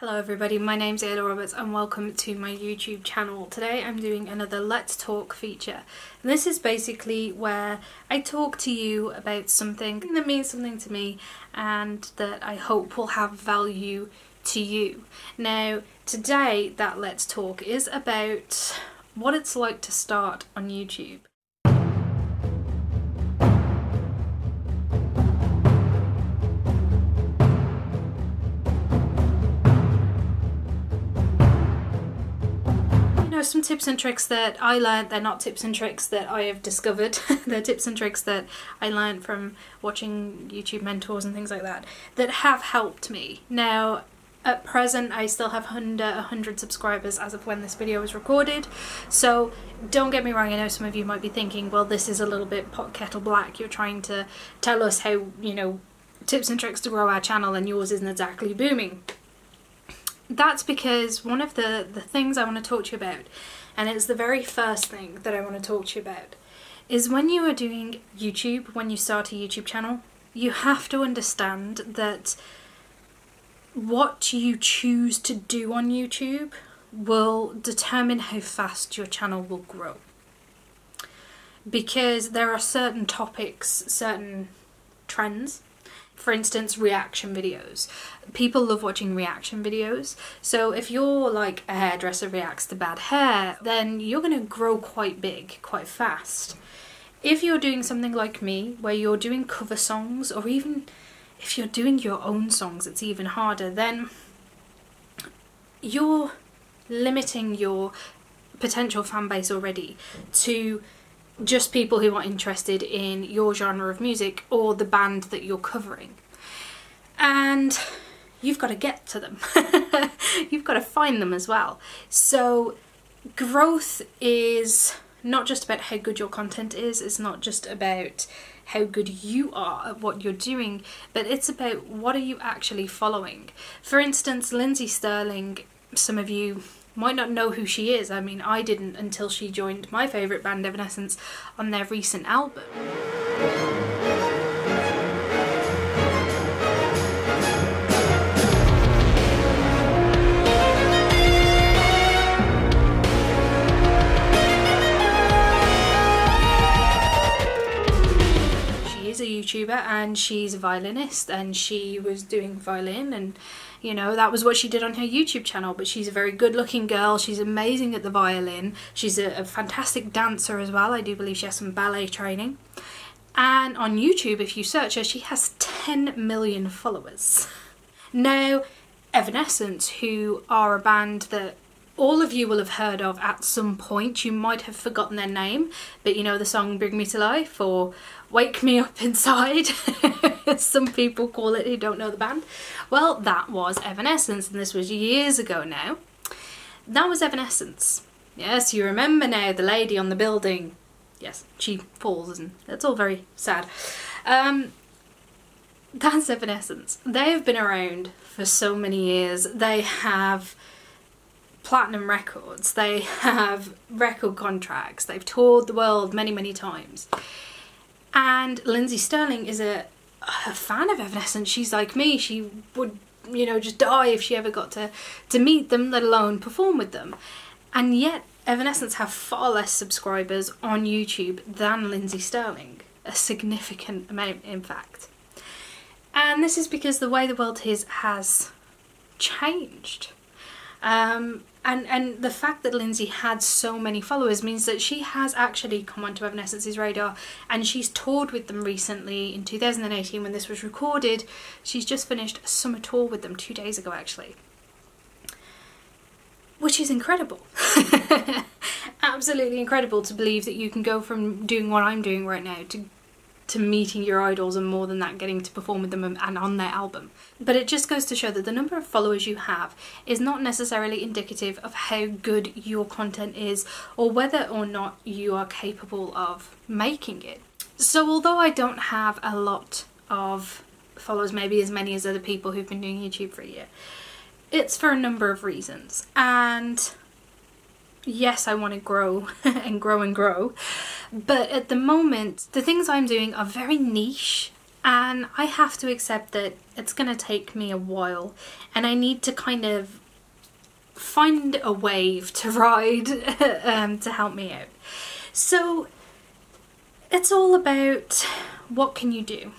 Hello everybody, my name's Eyala Roberts and welcome to my YouTube channel. Today I'm doing another Let's Talk feature. And this is basically where I talk to you about something that means something to me and that I hope will have value to you. Now, today that Let's Talk is about what it's like to start on YouTube. Know some tips and tricks that I learned. They're not tips and tricks that I have discovered. They're tips and tricks that I learned from watching YouTube mentors and things like that that have helped me. Now, at present, I still have under 100 subscribers as of when this video was recorded. So don't get me wrong, I know some of you might be thinking, well, this is a little bit pot kettle black. You're trying to tell us how, you know, tips and tricks to grow our channel and yours isn't exactly booming that's because one of the, the things I want to talk to you about, and it's the very first thing that I want to talk to you about, is when you are doing YouTube, when you start a YouTube channel, you have to understand that what you choose to do on YouTube will determine how fast your channel will grow. Because there are certain topics, certain trends for instance, reaction videos. People love watching reaction videos. So if you're like a hairdresser reacts to bad hair, then you're going to grow quite big, quite fast. If you're doing something like me, where you're doing cover songs, or even if you're doing your own songs, it's even harder, then you're limiting your potential fan base already to just people who are interested in your genre of music or the band that you're covering. And you've got to get to them. you've got to find them as well. So growth is not just about how good your content is, it's not just about how good you are at what you're doing, but it's about what are you actually following. For instance, Lindsey Stirling, some of you might not know who she is. I mean, I didn't until she joined my favourite band, Evanescence, on their recent album. And she's a violinist and she was doing violin and you know, that was what she did on her YouTube channel, but she's a very good looking girl. She's amazing at the violin. She's a, a fantastic dancer as well. I do believe she has some ballet training. And on YouTube, if you search her, she has 10 million followers. Now, Evanescence, who are a band that all of you will have heard of at some point. You might have forgotten their name, but you know the song Bring Me to Life or Wake Me Up Inside, some people call it who don't know the band. Well, that was Evanescence, and this was years ago now. That was Evanescence. Yes, you remember now the lady on the building. Yes, she falls, and it's all very sad. Um, that's Evanescence. They have been around for so many years. They have platinum records, they have record contracts, they've toured the world many, many times. And Lindsey Stirling is a, a fan of Evanescence. She's like me, she would, you know, just die if she ever got to, to meet them, let alone perform with them. And yet, Evanescence have far less subscribers on YouTube than Lindsey Stirling. A significant amount, in fact. And this is because the way the world is has changed. Um, and and the fact that Lindsey had so many followers means that she has actually come onto Evanescence's radar and she's toured with them recently in 2018 when this was recorded. She's just finished a summer tour with them two days ago actually. Which is incredible. Absolutely incredible to believe that you can go from doing what I'm doing right now to to meeting your idols and more than that getting to perform with them and on their album. But it just goes to show that the number of followers you have is not necessarily indicative of how good your content is or whether or not you are capable of making it. So although I don't have a lot of followers, maybe as many as other people who've been doing YouTube for a year, it's for a number of reasons. And yes, I want to grow and grow and grow. But at the moment, the things I'm doing are very niche And I have to accept that it's going to take me a while and I need to kind of find a wave to ride um, to help me out. So it's all about what can you do?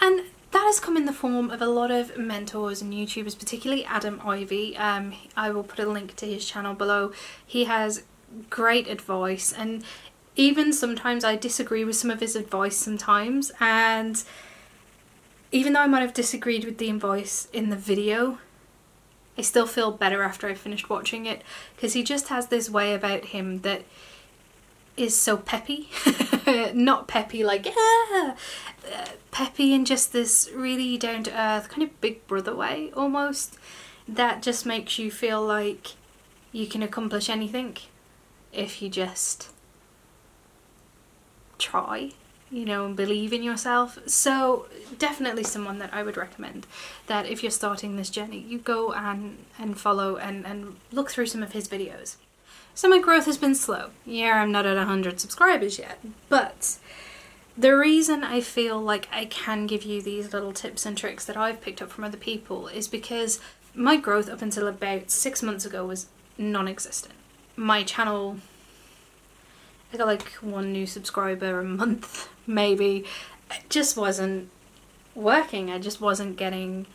And that has come in the form of a lot of mentors and YouTubers, particularly Adam Ivy. Um, I will put a link to his channel below. He has great advice and even sometimes I disagree with some of his advice sometimes and even though I might have disagreed with the advice in the video I still feel better after I finished watching it because he just has this way about him that is so peppy. Not peppy like yeah peppy in just this really down to earth kind of big brother way almost that just makes you feel like you can accomplish anything if you just try you know and believe in yourself. So definitely someone that I would recommend that if you're starting this journey you go and and follow and and look through some of his videos so my growth has been slow. Yeah, I'm not at 100 subscribers yet, but the reason I feel like I can give you these little tips and tricks that I've picked up from other people is because my growth up until about six months ago was non-existent. My channel, I got like one new subscriber a month, maybe. It just wasn't working. I just wasn't getting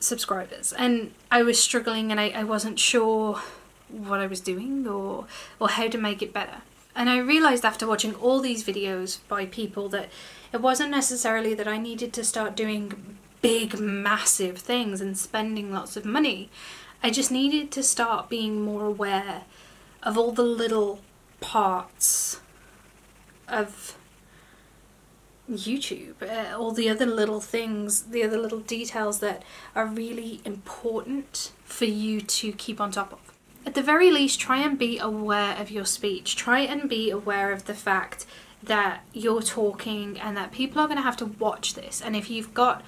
subscribers. And I was struggling and I, I wasn't sure what I was doing or or how to make it better. And I realized after watching all these videos by people that it wasn't necessarily that I needed to start doing big massive things and spending lots of money. I just needed to start being more aware of all the little parts of YouTube, uh, all the other little things, the other little details that are really important for you to keep on top of at the very least, try and be aware of your speech. Try and be aware of the fact that you're talking and that people are going to have to watch this. And if you've got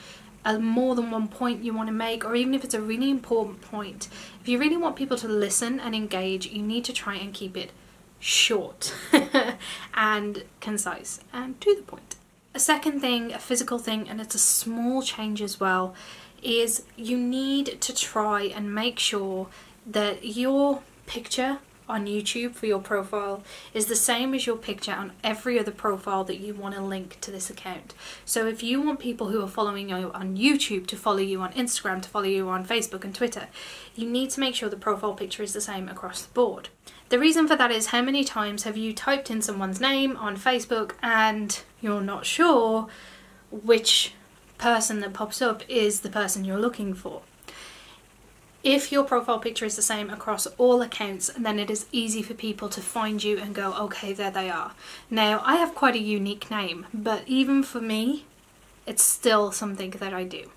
a more than one point you want to make, or even if it's a really important point, if you really want people to listen and engage, you need to try and keep it short and concise and to the point. A second thing, a physical thing, and it's a small change as well, is you need to try and make sure that your picture on YouTube for your profile is the same as your picture on every other profile that you want to link to this account. So if you want people who are following you on YouTube to follow you on Instagram, to follow you on Facebook and Twitter, you need to make sure the profile picture is the same across the board. The reason for that is how many times have you typed in someone's name on Facebook and you're not sure which person that pops up is the person you're looking for. If your profile picture is the same across all accounts, then it is easy for people to find you and go, okay, there they are. Now, I have quite a unique name, but even for me, it's still something that I do.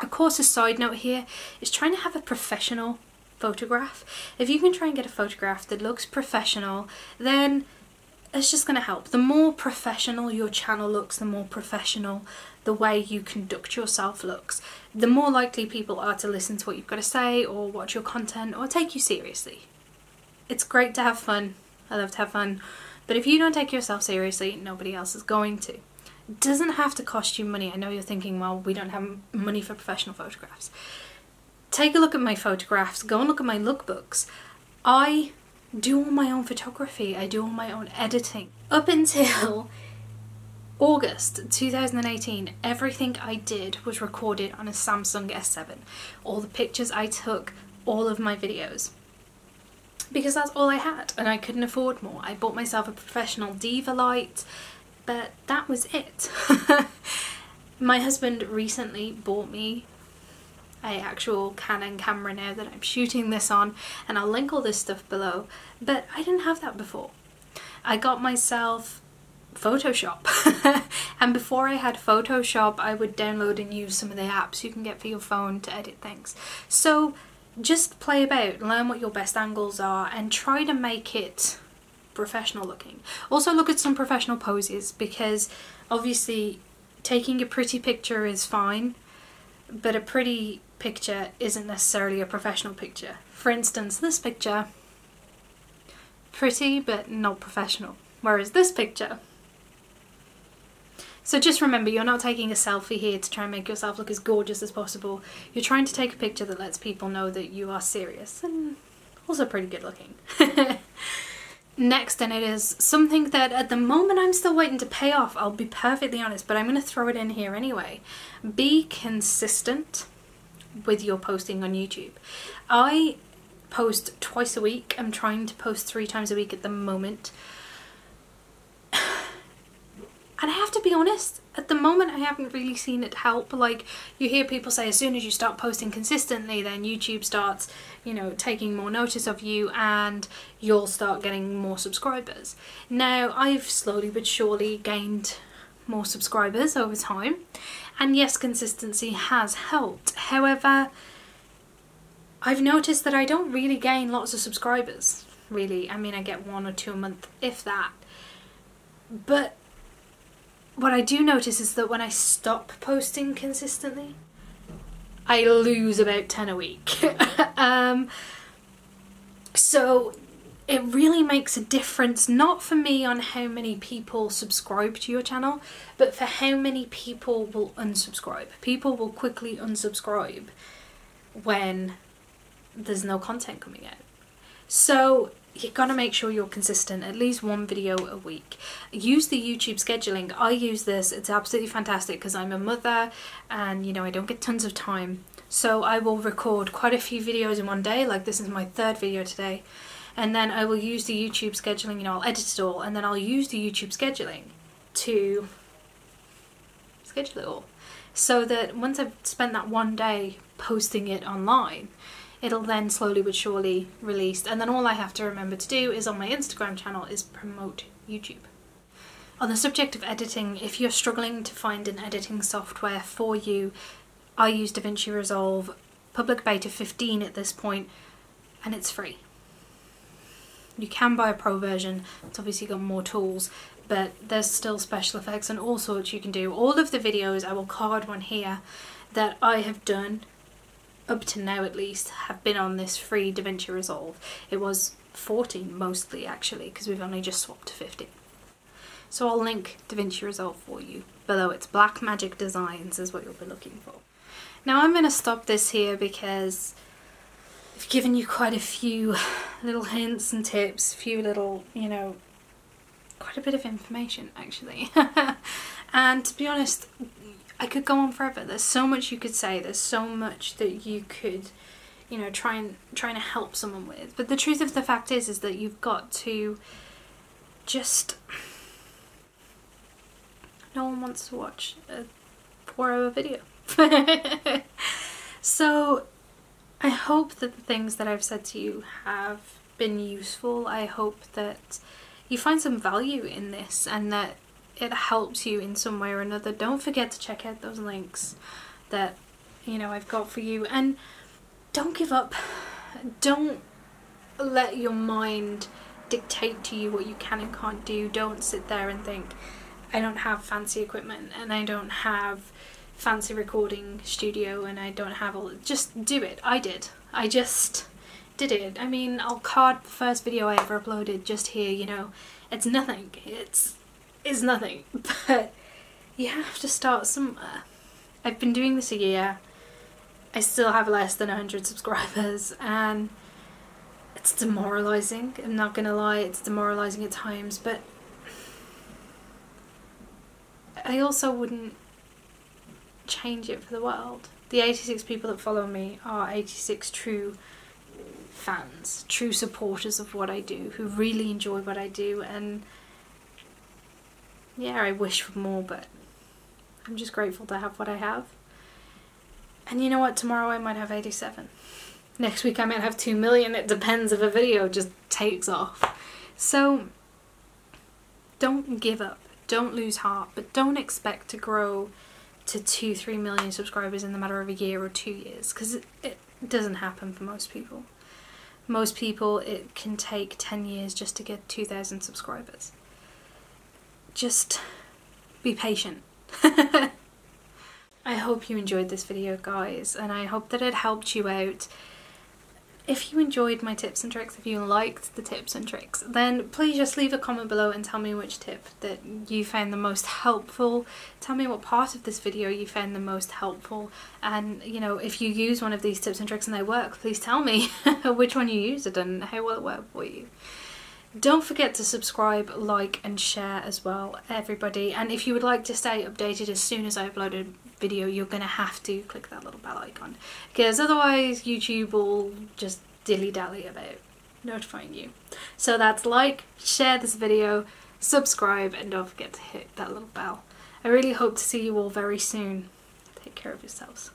Of course, a side note here is trying to have a professional photograph. If you can try and get a photograph that looks professional, then it's just going to help. The more professional your channel looks, the more professional the way you conduct yourself looks, the more likely people are to listen to what you've got to say or watch your content or take you seriously. It's great to have fun. I love to have fun. But if you don't take yourself seriously, nobody else is going to. It doesn't have to cost you money. I know you're thinking, well, we don't have money for professional photographs. Take a look at my photographs. Go and look at my lookbooks. I do all my own photography. I do all my own editing. Up until August 2018, everything I did was recorded on a Samsung S7. All the pictures I took, all of my videos. Because that's all I had and I couldn't afford more. I bought myself a professional Diva light, but that was it. my husband recently bought me a actual Canon camera now that I'm shooting this on and I'll link all this stuff below but I didn't have that before. I got myself Photoshop. and before I had Photoshop, I would download and use some of the apps you can get for your phone to edit things. So just play about, learn what your best angles are, and try to make it professional looking. Also look at some professional poses because obviously taking a pretty picture is fine, but a pretty picture isn't necessarily a professional picture. For instance, this picture, pretty but not professional. Whereas this picture, So just remember, you're not taking a selfie here to try and make yourself look as gorgeous as possible. You're trying to take a picture that lets people know that you are serious and also pretty good looking. Next, and it is something that at the moment I'm still waiting to pay off, I'll be perfectly honest, but I'm going to throw it in here anyway. Be consistent with your posting on YouTube. I post twice a week. I'm trying to post three times a week at the moment. And I have to be honest, at the moment I haven't really seen it help. Like you hear people say as soon as you start posting consistently then YouTube starts, you know, taking more notice of you and you'll start getting more subscribers. Now I've slowly but surely gained more subscribers over time and yes consistency has helped. However, I've noticed that I don't really gain lots of subscribers really. I mean I get one or two a month if that. But what I do notice is that when I stop posting consistently, I lose about 10 a week. um, so it really makes a difference, not for me on how many people subscribe to your channel, but for how many people will unsubscribe. People will quickly unsubscribe when there's no content coming out. So you got to make sure you're consistent, at least one video a week. Use the YouTube scheduling. I use this, it's absolutely fantastic because I'm a mother and you know I don't get tons of time. So I will record quite a few videos in one day, like this is my third video today. And then I will use the YouTube scheduling, you know, I'll edit it all and then I'll use the YouTube scheduling to schedule it all. So that once I've spent that one day posting it online, it'll then slowly but surely release and then all I have to remember to do is on my Instagram channel is promote YouTube. On the subject of editing, if you're struggling to find an editing software for you, I use DaVinci Resolve public beta 15 at this point and it's free. You can buy a pro version, it's obviously got more tools, but there's still special effects and all sorts you can do. All of the videos, I will card one here, that I have done up to now at least, have been on this free DaVinci Resolve. It was 14 mostly actually, because we've only just swapped to 15. So I'll link DaVinci Resolve for you below. It's Blackmagic Designs is what you'll be looking for. Now I'm going to stop this here because I've given you quite a few little hints and tips, a few little, you know, quite a bit of information actually. and to be honest, I could go on forever. There's so much you could say. There's so much that you could, you know, try and trying to help someone with. But the truth of the fact is, is that you've got to just. No one wants to watch a four-hour video. so, I hope that the things that I've said to you have been useful. I hope that you find some value in this and that it helps you in some way or another, don't forget to check out those links that you know I've got for you and don't give up. Don't let your mind dictate to you what you can and can't do. Don't sit there and think I don't have fancy equipment and I don't have fancy recording studio and I don't have all just do it. I did. I just did it. I mean, I'll card the first video I ever uploaded just here, you know. It's nothing. It's is nothing, but you have to start somewhere. I've been doing this a year. I still have less than 100 subscribers and it's demoralizing. I'm not gonna lie, it's demoralizing at times, but I also wouldn't change it for the world. The 86 people that follow me are 86 true fans, true supporters of what I do, who really enjoy what I do and yeah, I wish for more, but I'm just grateful to have what I have. And you know what? Tomorrow I might have 87. Next week I might have 2 million. It depends if a video just takes off. So don't give up. Don't lose heart, but don't expect to grow to 2 3 million subscribers in the matter of a year or 2 years because it, it doesn't happen for most people. Most people it can take 10 years just to get 2000 subscribers just be patient. I hope you enjoyed this video guys and I hope that it helped you out if you enjoyed my tips and tricks, if you liked the tips and tricks, then please just leave a comment below and tell me which tip that you found the most helpful. Tell me what part of this video you found the most helpful. And, you know, if you use one of these tips and tricks and they work, please tell me which one you used and how well it worked for you. Don't forget to subscribe, like and share as well, everybody. And if you would like to stay updated as soon as I upload a video, you're going to have to click that little bell icon. Because otherwise YouTube will just dilly-dally about notifying you. So that's like, share this video, subscribe and don't forget to hit that little bell. I really hope to see you all very soon. Take care of yourselves.